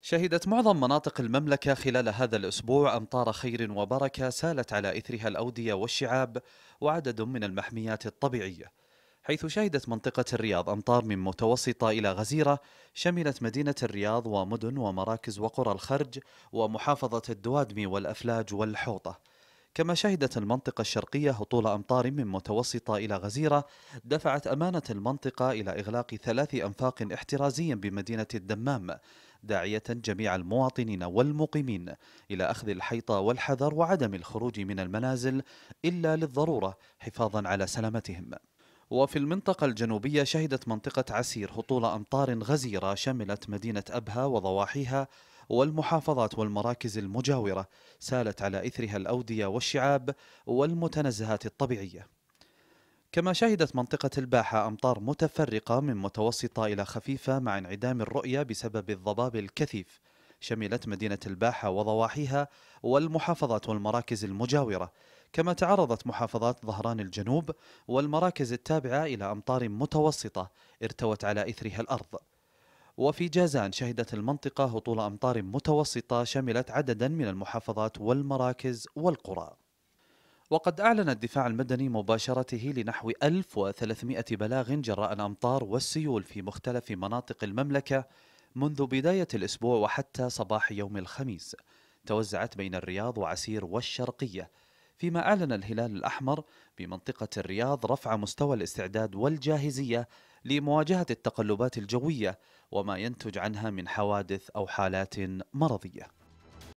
شهدت معظم مناطق المملكة خلال هذا الأسبوع أمطار خير وبركة سالت على إثرها الأودية والشعاب وعدد من المحميات الطبيعية. حيث شهدت منطقة الرياض أمطار من متوسطة إلى غزيرة شملت مدينة الرياض ومدن ومراكز وقرى الخرج ومحافظة الدوادمي والأفلاج والحوطة. كما شهدت المنطقة الشرقية هطول أمطار من متوسطة إلى غزيرة دفعت أمانة المنطقة إلى إغلاق ثلاث أنفاق احترازيا بمدينة الدمام داعية جميع المواطنين والمقيمين إلى أخذ الحيطة والحذر وعدم الخروج من المنازل إلا للضرورة حفاظا على سلامتهم. وفي المنطقة الجنوبية شهدت منطقة عسير هطول أمطار غزيرة شملت مدينة أبها وضواحيها والمحافظات والمراكز المجاورة سالت على إثرها الأودية والشعاب والمتنزهات الطبيعية. كما شهدت منطقة الباحة أمطار متفرقة من متوسطة إلى خفيفة مع انعدام الرؤية بسبب الضباب الكثيف. شملت مدينة الباحة وضواحيها والمحافظات والمراكز المجاورة. كما تعرضت محافظات ظهران الجنوب والمراكز التابعة إلى أمطار متوسطة ارتوت على إثرها الأرض. وفي جازان شهدت المنطقة هطول أمطار متوسطة شملت عددا من المحافظات والمراكز والقرى. وقد أعلن الدفاع المدني مباشرته لنحو 1300 بلاغ جراء الأمطار والسيول في مختلف مناطق المملكة منذ بداية الأسبوع وحتى صباح يوم الخميس توزعت بين الرياض وعسير والشرقية فيما أعلن الهلال الأحمر بمنطقة الرياض رفع مستوى الاستعداد والجاهزية لمواجهة التقلبات الجوية وما ينتج عنها من حوادث أو حالات مرضية.